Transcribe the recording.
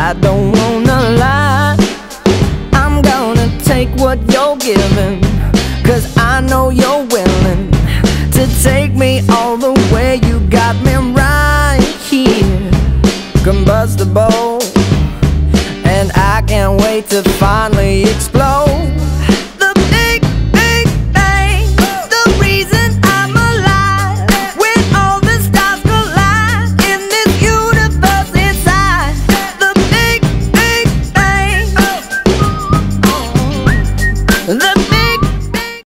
I don't wanna lie. I'm gonna take what you're giving Cause I know you're willing To take me all the way. You got me right here. Combustible And I can't wait to finally explode. The